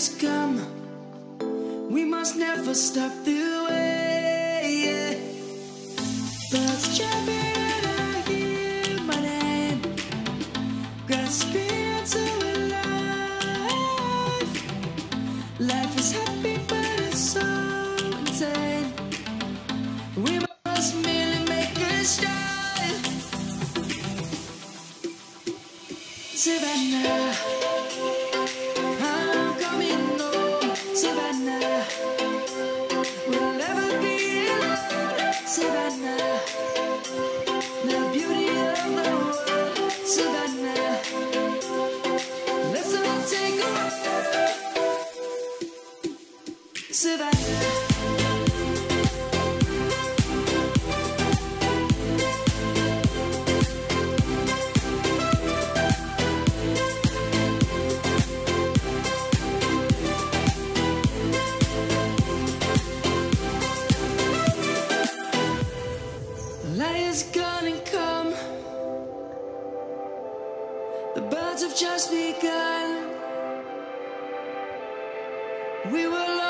has come. We must never stop the way. Birds jumping and I hear my name, grasping Is gonna come. The birds have just begun. We will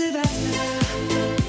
Savannah.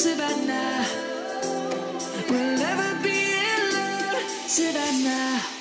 Savannah. We'll never be in alone, Savannah.